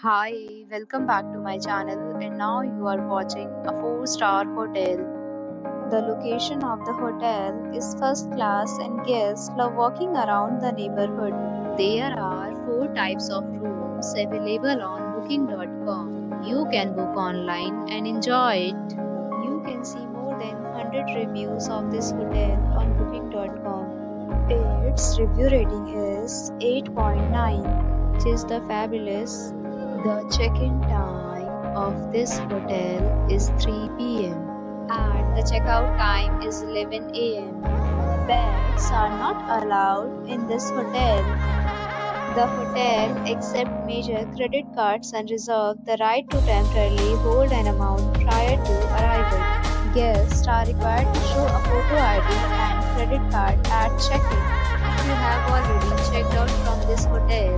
Hi, welcome back to my channel and now you are watching a 4-star hotel. The location of the hotel is first class and guests love walking around the neighborhood. There are 4 types of rooms available on booking.com. You can book online and enjoy it. You can see more than 100 reviews of this hotel on booking.com. Its review rating is 8.9 which is the fabulous the check-in time of this hotel is 3 p.m. and the checkout time is 11 a.m. Pets are not allowed in this hotel. The hotel accepts major credit cards and reserves the right to temporarily hold an amount prior to arrival. Guests are required to show a photo ID and credit card at check-in. If you have already checked out from this hotel,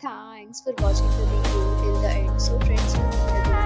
Thanks for watching the video till the end. So friends,